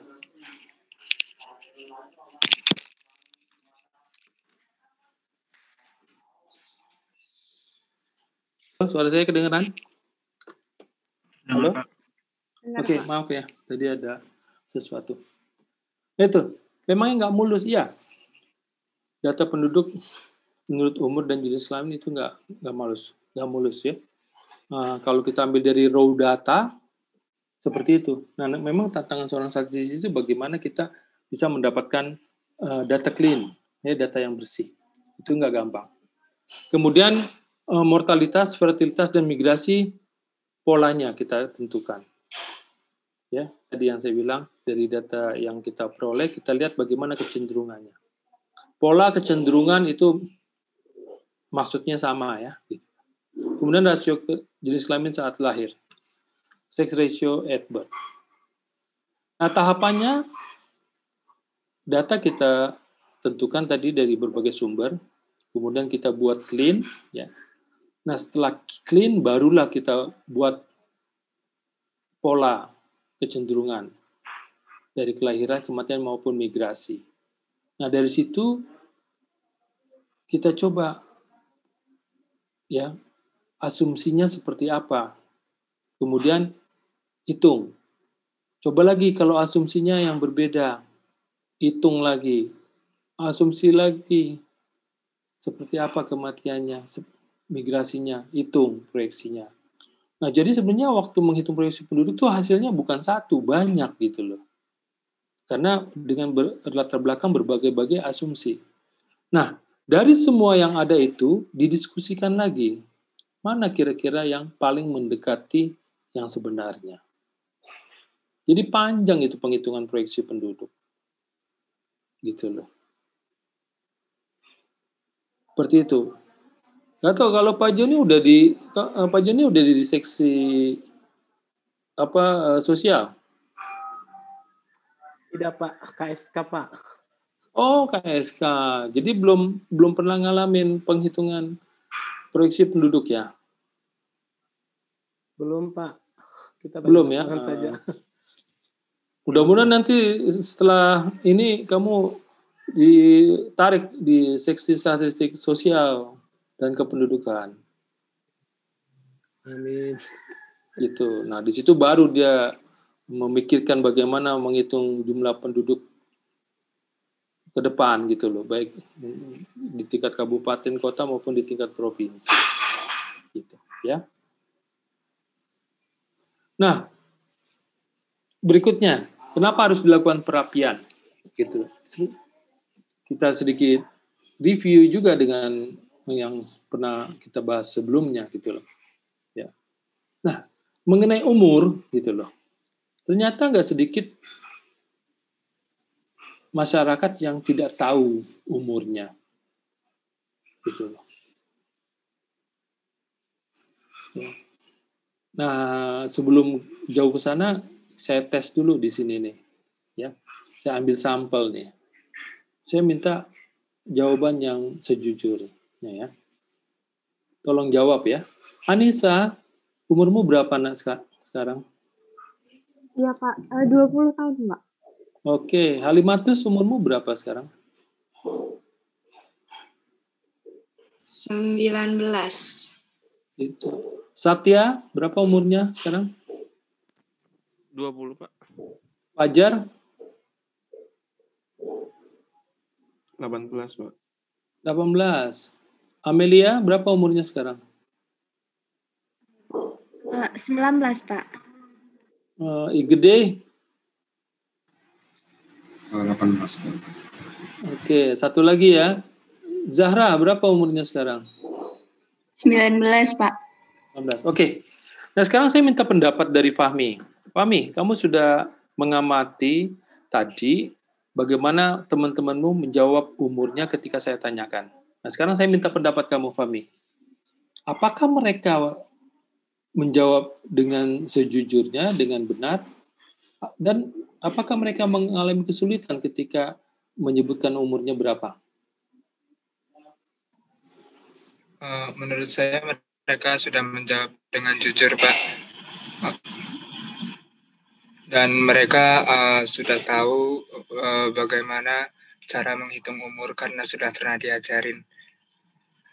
Suara saya kedengeran? Halo? Oke, okay, maaf ya. Tadi ada sesuatu. Itu, memangnya nggak mulus, iya. Data penduduk menurut umur dan jenis kelamin itu nggak nggak mulus, nggak mulus ya. Nah, kalau kita ambil dari raw data seperti itu. Nah, memang tantangan seorang saksi itu bagaimana kita bisa mendapatkan uh, data clean, ya data yang bersih. Itu nggak gampang. Kemudian uh, mortalitas, fertilitas dan migrasi polanya kita tentukan ya tadi yang saya bilang dari data yang kita peroleh kita lihat bagaimana kecenderungannya. Pola kecenderungan itu maksudnya sama ya gitu. kemudian rasio jenis kelamin saat lahir. Sex ratio at birth. Nah tahapannya data kita tentukan tadi dari berbagai sumber kemudian kita buat clean ya. Nah setelah clean barulah kita buat pola kecenderungan dari kelahiran, kematian maupun migrasi. Nah, dari situ kita coba ya asumsinya seperti apa. Kemudian hitung. Coba lagi kalau asumsinya yang berbeda, hitung lagi. Asumsi lagi seperti apa kematiannya, migrasinya, hitung proyeksinya. Nah, jadi sebenarnya waktu menghitung proyeksi penduduk itu hasilnya bukan satu, banyak gitu loh. Karena dengan berlatar belakang berbagai-bagai asumsi. Nah, dari semua yang ada itu didiskusikan lagi. Mana kira-kira yang paling mendekati yang sebenarnya. Jadi panjang itu penghitungan proyeksi penduduk. Gitu loh. Seperti itu. Gak tau kalau Pak Joni udah di eh, Pak Joni udah di seksi apa eh, sosial? Tidak Pak, KSK Pak. Oh, KSK. Jadi belum belum pernah ngalamin penghitungan proyeksi penduduk ya? Belum, Pak. Kita Belum ya? saja. (laughs) Mudah-mudahan nanti setelah ini kamu ditarik di seksi statistik sosial dan kependudukan. Amin. Gitu. Nah, di situ baru dia memikirkan bagaimana menghitung jumlah penduduk ke depan gitu loh, baik di tingkat kabupaten, kota maupun di tingkat provinsi. Gitu, ya. Nah, berikutnya, kenapa harus dilakukan perapian? Gitu. Kita sedikit review juga dengan yang pernah kita bahas sebelumnya gitu loh. Ya. Nah, mengenai umur gitu loh. Ternyata nggak sedikit masyarakat yang tidak tahu umurnya. Gitu loh. Ya. Nah, sebelum jauh ke sana, saya tes dulu di sini nih. Ya, saya ambil sampel nih. Saya minta jawaban yang sejujurnya ya. Tolong jawab ya. Anissa, umurmu berapa nak sekarang? Iya Pak, 20 tahun Pak. Oke, Halimatus umurmu berapa sekarang? 19. Itu. Satya, berapa umurnya sekarang? 20, Pak. Fajar? 18, Pak. 18. Amelia, berapa umurnya sekarang? Uh, 19, Pak. Uh, Igede? 18, Pak. Oke, satu lagi ya. Zahra, berapa umurnya sekarang? 19, Pak. 19. Oke. Nah, sekarang saya minta pendapat dari Fahmi. Fahmi, kamu sudah mengamati tadi bagaimana teman-temanmu menjawab umurnya ketika saya tanyakan. Nah, sekarang saya minta pendapat kamu, Fahmi. Apakah mereka menjawab dengan sejujurnya, dengan benar, dan apakah mereka mengalami kesulitan ketika menyebutkan umurnya berapa? Uh, menurut saya mereka sudah menjawab dengan jujur, Pak. Dan mereka uh, sudah tahu uh, bagaimana cara menghitung umur karena sudah pernah diajarin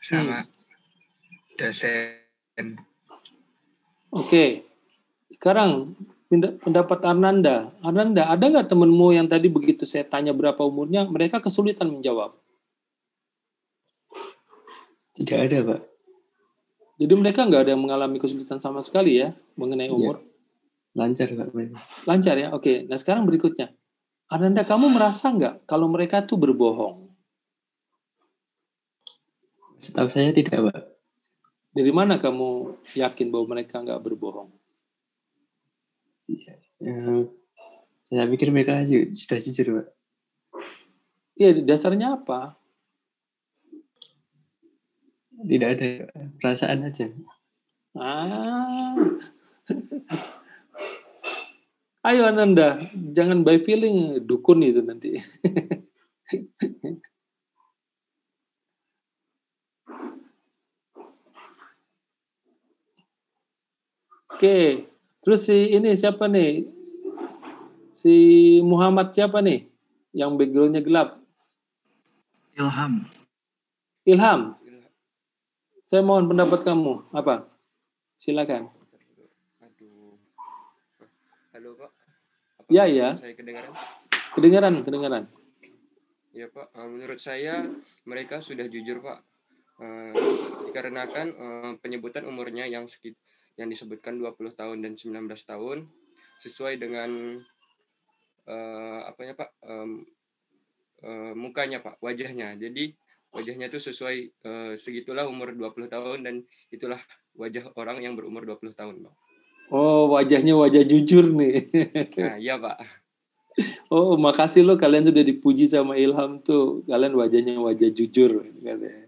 sama hmm. dosen. Oke, sekarang pendapat Arnanda. Arnanda, ada nggak temenmu yang tadi begitu saya tanya berapa umurnya, mereka kesulitan menjawab? Tidak ada, Pak. Jadi mereka nggak ada yang mengalami kesulitan sama sekali ya mengenai iya. umur? Lancar, Pak. Lancar ya, oke. Nah sekarang berikutnya. Arnanda, kamu merasa nggak kalau mereka tuh berbohong? Setahu saya tidak, Pak. Dari mana kamu yakin bahwa mereka nggak berbohong? Ya, saya pikir mereka sudah jujur, Pak. Iya, dasarnya apa? Tidak ada perasaan aja. Ah. (laughs) Ayo Ananda, jangan by feeling dukun itu nanti. (laughs) Oke, terus si ini siapa nih? Si Muhammad siapa nih? Yang backgroundnya gelap? Ilham. Ilham. Saya mohon pendapat kamu. Apa? Silakan. Aduh. Halo Pak. Apa ya ya. Saya kedengaran? Kedengaran, kedengaran. Ya Pak, eh, menurut saya mereka sudah jujur Pak. Uh, dikarenakan uh, penyebutan umurnya yang sekitar yang disebutkan 20 tahun dan 19 tahun sesuai dengan uh, apa ya Pak? Um, uh, mukanya Pak wajahnya. Jadi wajahnya itu sesuai uh, segitulah umur 20 tahun dan itulah wajah orang yang berumur 20 tahun Pak. Oh wajahnya wajah jujur nih. (laughs) Nah iya Pak. Oh makasih lo kalian sudah dipuji sama Ilham tuh. Kalian wajahnya wajah jujur katanya. Hmm.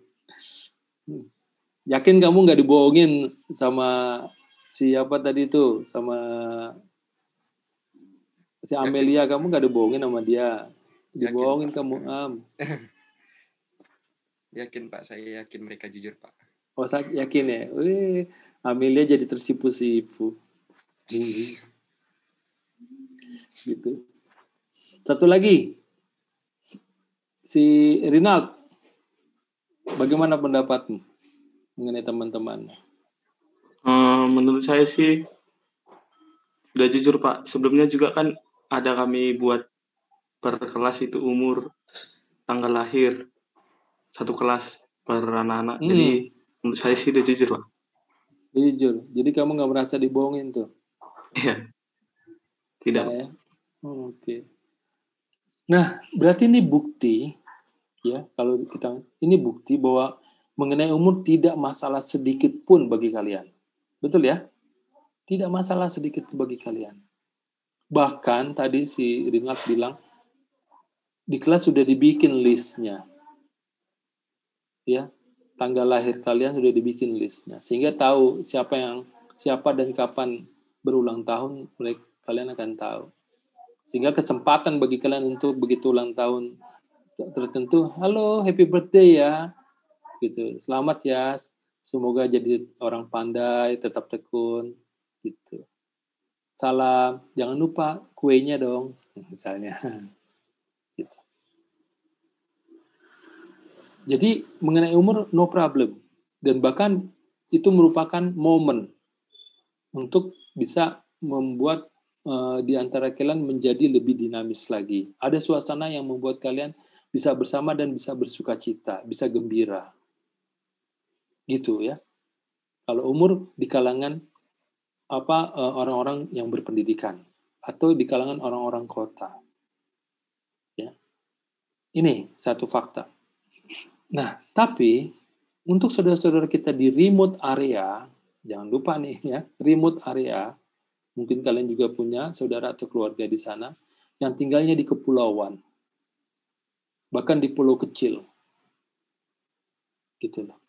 Yakin kamu nggak dibohongin sama siapa tadi itu sama si Amelia kamu nggak dibohongin sama dia? Dibohongin kamu, Am. (laughs) Yakin Pak, saya yakin mereka jujur Pak. Oh, saya yakin ya. Wih, Amelia jadi tersipu-sipu. (laughs) Gitu. Satu lagi. Si Rinald. Bagaimana pendapatmu mengenai teman-teman? Eh, menurut saya sih udah jujur Pak. Sebelumnya juga kan ada kami buat per kelas itu umur tanggal lahir satu kelas per anak-anak. Hmm. Jadi menurut saya sih udah jujur Pak. Jujur. Jadi kamu nggak merasa dibohongin tuh? Iya. Tidak. Ya. Oh, Oke. Nah, berarti ini bukti ya kalau kita ini bukti bahwa mengenai umur tidak masalah sedikit pun bagi kalian. Betul ya? Tidak masalah sedikit bagi kalian. Bahkan tadi si Rinat bilang di kelas sudah dibikin listnya. Ya, tanggal lahir kalian sudah dibikin listnya sehingga tahu siapa yang siapa dan kapan berulang tahun mereka kalian akan tahu sehingga kesempatan bagi kalian untuk begitu ulang tahun tertentu halo happy birthday ya gitu. Selamat ya. Semoga jadi orang pandai tetap tekun gitu. Salam. Jangan lupa kuenya dong (laughs) misalnya. (laughs) Gitu. Jadi mengenai umur no problem. Dan bahkan itu merupakan momen untuk bisa membuat uh, di antara kalian menjadi lebih dinamis lagi. Ada suasana yang membuat kalian bisa bersama dan bisa bersuka cita, bisa gembira. Gitu ya. Kalau umur di kalangan apa uh, orang-orang yang berpendidikan atau di kalangan orang-orang kota. Ya. Ini satu fakta. Nah, tapi untuk saudara-saudara kita di remote area, jangan lupa nih ya, remote area, mungkin kalian juga punya saudara atau keluarga di sana yang tinggalnya di kepulauan, bahkan di pulau kecil, gitu loh.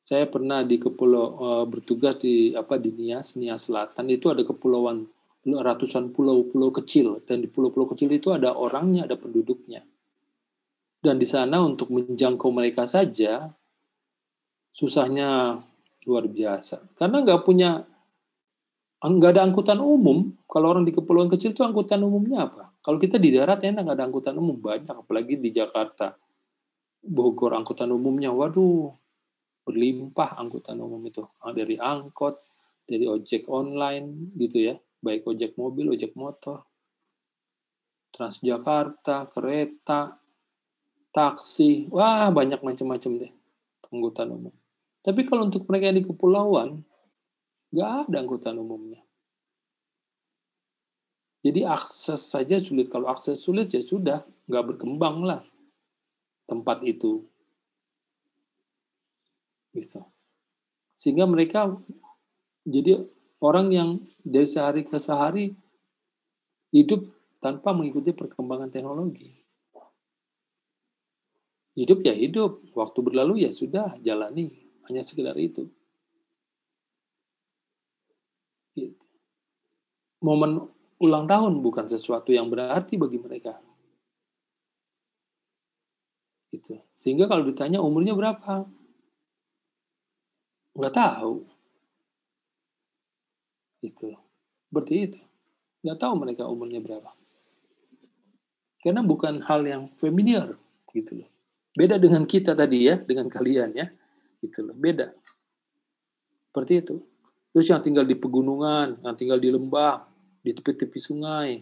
Saya pernah di kepulau uh, bertugas di apa di Nias, Nias Selatan itu ada kepulauan ratusan pulau-pulau kecil dan di pulau-pulau kecil itu ada orangnya, ada penduduknya. Dan di sana untuk menjangkau mereka saja susahnya luar biasa. Karena nggak punya nggak ada angkutan umum. Kalau orang di kepulauan kecil itu angkutan umumnya apa? Kalau kita di darat enak ada angkutan umum banyak, apalagi di Jakarta, Bogor angkutan umumnya, waduh berlimpah angkutan umum itu dari angkot, dari ojek online gitu ya, baik ojek mobil, ojek motor, Transjakarta, kereta, taksi, wah banyak macam-macam deh angkutan umum. Tapi kalau untuk mereka yang di kepulauan, nggak ada angkutan umumnya. Jadi akses saja sulit. Kalau akses sulit ya sudah, nggak berkembang lah tempat itu. Gitu. Sehingga mereka jadi orang yang dari sehari ke sehari hidup tanpa mengikuti perkembangan teknologi hidup ya hidup, waktu berlalu ya sudah, jalani, hanya sekedar itu. Gitu. Momen ulang tahun bukan sesuatu yang berarti bagi mereka. Gitu. Sehingga kalau ditanya umurnya berapa, nggak tahu. Gitu. Berarti itu. Nggak tahu mereka umurnya berapa. Karena bukan hal yang familiar gitu loh. Beda dengan kita tadi ya, dengan kalian ya. Gitu loh, beda. Seperti itu. Terus yang tinggal di pegunungan, yang tinggal di lembah, di tepi-tepi sungai.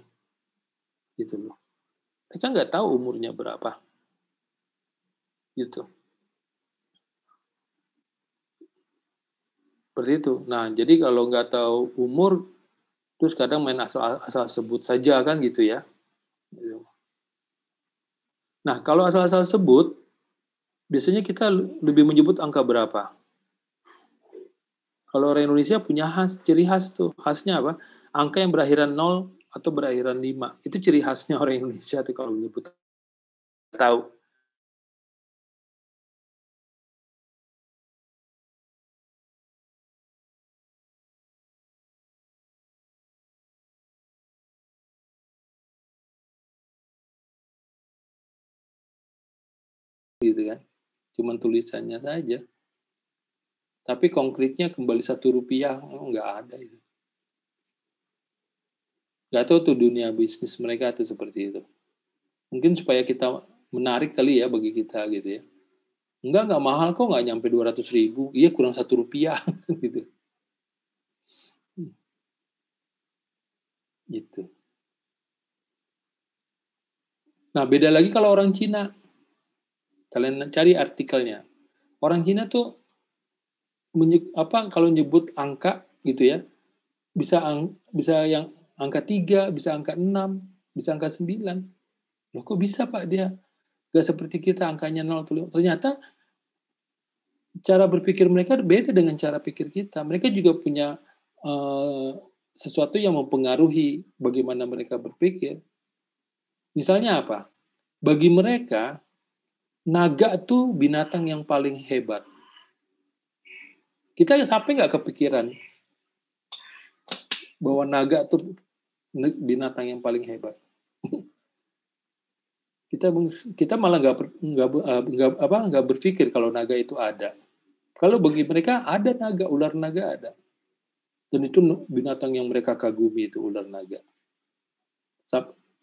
Gitu loh. Mereka nggak tahu umurnya berapa. Gitu. Seperti itu. Nah, jadi kalau nggak tahu umur, terus kadang main asal, asal sebut saja kan gitu ya. Gitu. Nah, kalau asal-asal sebut, biasanya kita lebih menyebut angka berapa? Kalau orang Indonesia punya khas, ciri khas tuh. Khasnya apa? Angka yang berakhiran 0 atau berakhiran 5. Itu ciri khasnya orang Indonesia tuh kalau menyebut. Tahu. Cuman tulisannya saja. Tapi konkretnya kembali satu rupiah oh, nggak ada itu. Nggak tahu tuh dunia bisnis mereka tuh seperti itu. Mungkin supaya kita menarik kali ya bagi kita gitu ya. Enggak, nggak mahal kok, nggak nyampe 200 ribu. Iya, kurang satu rupiah. (laughs) gitu. Gitu. Nah, beda lagi kalau orang Cina. Kalian cari artikelnya. Orang Cina tuh menyebut, apa kalau nyebut angka gitu ya. Bisa ang, bisa yang angka 3, bisa angka 6, bisa angka 9. Loh kok bisa Pak dia? Gak seperti kita angkanya 0 Ternyata cara berpikir mereka beda dengan cara pikir kita. Mereka juga punya uh, sesuatu yang mempengaruhi bagaimana mereka berpikir. Misalnya apa? Bagi mereka, naga itu binatang yang paling hebat. Kita sampai nggak kepikiran bahwa naga itu binatang yang paling hebat. (laughs) kita kita malah nggak nggak nggak apa nggak berpikir kalau naga itu ada. Kalau bagi mereka ada naga, ular naga ada. Dan itu binatang yang mereka kagumi itu ular naga.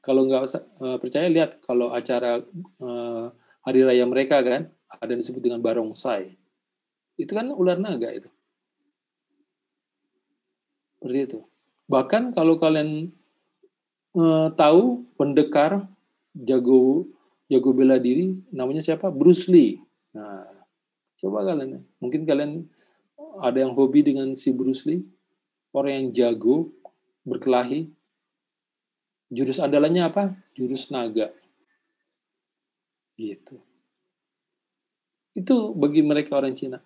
Kalau nggak uh, percaya lihat kalau acara uh, hari raya mereka kan ada yang disebut dengan barongsai. Itu kan ular naga itu. Seperti itu. Bahkan kalau kalian uh, tahu pendekar jago jago bela diri namanya siapa? Bruce Lee. Nah, Coba kalian, mungkin kalian ada yang hobi dengan si Bruce Lee, orang yang jago, berkelahi. Jurus andalannya apa? Jurus naga. Gitu. Itu bagi mereka orang Cina.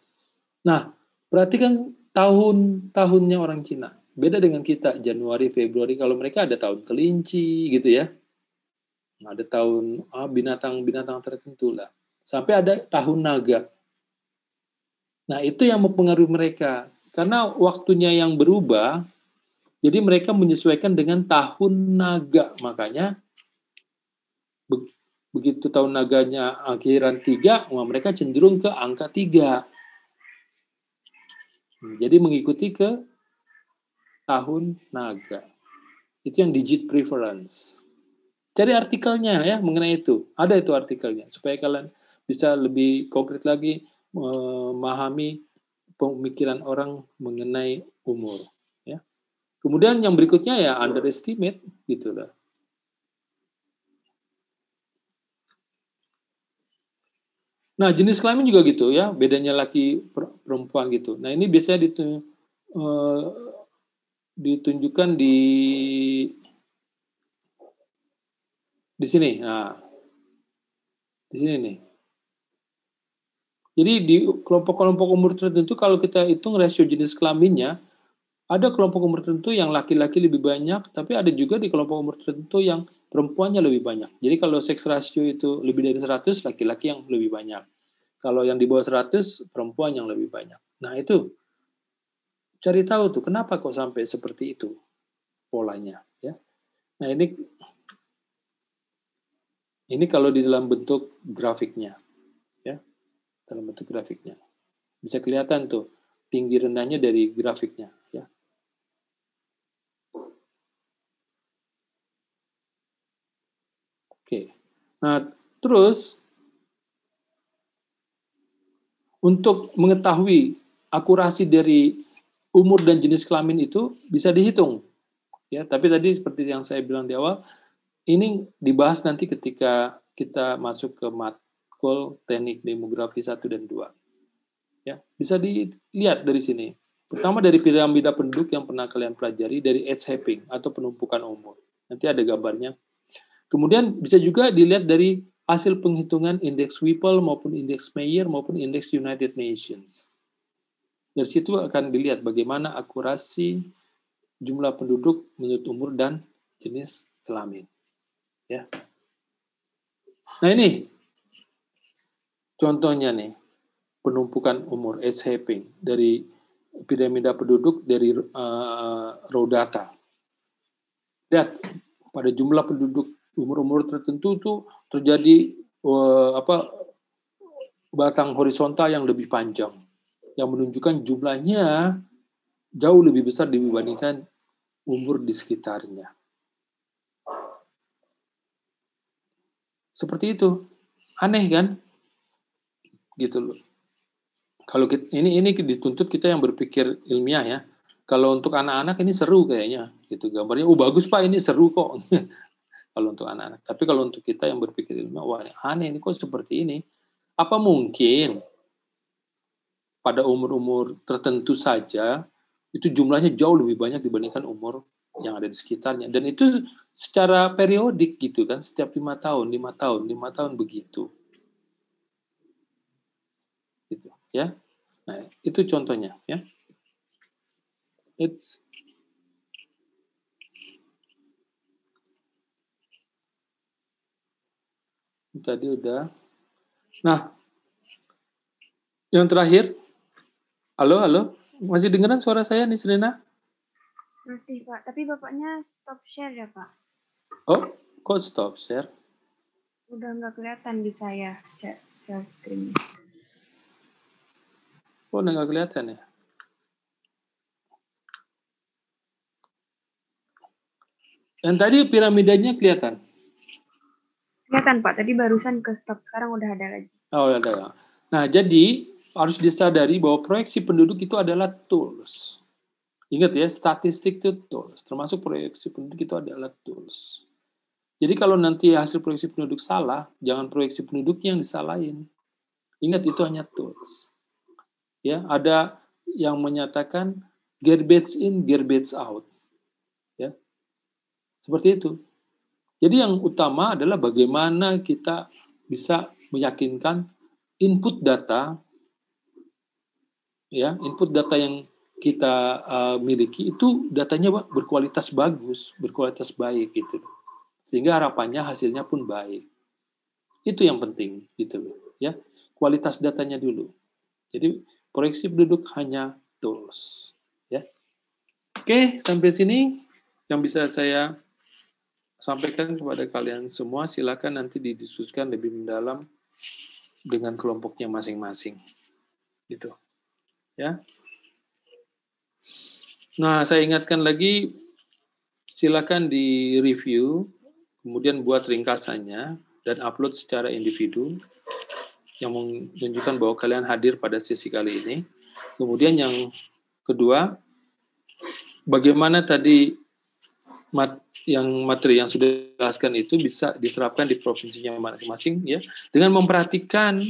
Nah, perhatikan tahun-tahunnya orang Cina. Beda dengan kita, Januari, Februari. Kalau mereka ada tahun kelinci, gitu ya. Ada tahun ah, binatang-binatang ah, tertentu lah. Sampai ada tahun naga. Nah, itu yang mempengaruhi mereka. Karena waktunya yang berubah, jadi mereka menyesuaikan dengan tahun naga. Makanya begitu tahun naganya akhiran tiga, wah mereka cenderung ke angka tiga. Jadi mengikuti ke tahun naga. Itu yang digit preference. Cari artikelnya ya mengenai itu. Ada itu artikelnya supaya kalian bisa lebih konkret lagi memahami pemikiran orang mengenai umur ya kemudian yang berikutnya ya underestimate gitu lah Nah, jenis kelamin juga gitu ya, bedanya laki perempuan gitu. Nah, ini biasanya ditu, uh, ditunjukkan di di sini. Nah, di sini nih. Jadi di kelompok-kelompok umur tertentu kalau kita hitung rasio jenis kelaminnya, ada kelompok umur tertentu yang laki-laki lebih banyak, tapi ada juga di kelompok umur tertentu yang perempuannya lebih banyak. Jadi kalau seks rasio itu lebih dari 100, laki-laki yang lebih banyak. Kalau yang di bawah 100, perempuan yang lebih banyak. Nah itu, cari tahu tuh kenapa kok sampai seperti itu polanya. ya. Nah ini ini kalau di dalam bentuk grafiknya dalam bentuk grafiknya. Bisa kelihatan tuh tinggi rendahnya dari grafiknya. Ya. Oke, nah terus untuk mengetahui akurasi dari umur dan jenis kelamin itu bisa dihitung. Ya, tapi tadi seperti yang saya bilang di awal, ini dibahas nanti ketika kita masuk ke mat matkul teknik demografi 1 dan 2. Ya, bisa dilihat dari sini. Pertama dari piramida penduduk yang pernah kalian pelajari dari age shaping atau penumpukan umur. Nanti ada gambarnya. Kemudian bisa juga dilihat dari hasil penghitungan indeks Whipple maupun indeks Mayer maupun indeks United Nations. Dari situ akan dilihat bagaimana akurasi jumlah penduduk menurut umur dan jenis kelamin. Ya. Nah ini Contohnya nih, penumpukan umur, age shaping dari piramida penduduk dari uh, raw data. Lihat pada jumlah penduduk umur-umur tertentu itu terjadi uh, apa batang horizontal yang lebih panjang, yang menunjukkan jumlahnya jauh lebih besar dibandingkan umur di sekitarnya. Seperti itu. Aneh kan? Gitu loh. Kalau kita, ini ini dituntut kita yang berpikir ilmiah ya. Kalau untuk anak-anak ini seru kayaknya, gitu gambarnya. Oh bagus pak, ini seru kok. (laughs) kalau untuk anak-anak. Tapi kalau untuk kita yang berpikir ilmiah, wah aneh ini kok seperti ini. Apa mungkin pada umur-umur tertentu saja itu jumlahnya jauh lebih banyak dibandingkan umur yang ada di sekitarnya. Dan itu secara periodik gitu kan, setiap lima tahun, lima tahun, lima tahun begitu. Gitu ya. Nah itu contohnya ya. It's tadi udah. Nah, yang terakhir, halo, halo, masih dengeran suara saya nih, Serena? Masih, Pak. Tapi Bapaknya stop share ya, Pak? Oh, kok stop share? Udah nggak kelihatan di saya share, screen. Oh, udah nggak kelihatan ya? Yang tadi piramidanya kelihatan? Kelihatan, Pak. Tadi barusan ke stop. Sekarang udah ada lagi. Oh, udah ada. Nah, jadi harus disadari bahwa proyeksi penduduk itu adalah tools. Ingat ya, statistik itu tools. Termasuk proyeksi penduduk itu adalah tools. Jadi kalau nanti hasil proyeksi penduduk salah, jangan proyeksi penduduknya yang disalahin. Ingat itu hanya tools. Ya, ada yang menyatakan garbage in, garbage out. Ya. Seperti itu. Jadi yang utama adalah bagaimana kita bisa meyakinkan input data ya, input data yang kita uh, miliki itu datanya berkualitas bagus, berkualitas baik gitu. Sehingga harapannya hasilnya pun baik. Itu yang penting gitu ya. Kualitas datanya dulu. Jadi proyeksi penduduk hanya tools, ya. Oke, sampai sini yang bisa saya sampaikan kepada kalian semua. Silakan nanti didiskusikan lebih mendalam dengan kelompoknya masing-masing. Gitu. Ya. Nah, saya ingatkan lagi silakan di review, kemudian buat ringkasannya dan upload secara individu yang menunjukkan bahwa kalian hadir pada sesi kali ini. Kemudian yang kedua, bagaimana tadi mat, yang materi yang sudah dijelaskan itu bisa diterapkan di provinsinya masing-masing ya dengan memperhatikan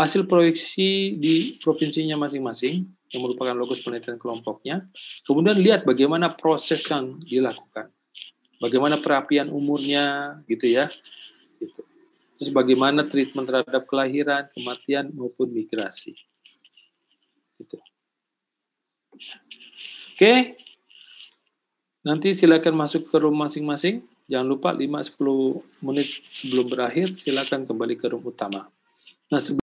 hasil proyeksi di provinsinya masing-masing yang merupakan lokus penelitian kelompoknya. Kemudian lihat bagaimana proses yang dilakukan. Bagaimana perapian umurnya gitu ya. Gitu. Terus bagaimana treatment terhadap kelahiran, kematian maupun migrasi. Gitu. Oke. Nanti silakan masuk ke room masing-masing. Jangan lupa 5-10 menit sebelum berakhir silakan kembali ke room utama. Nah,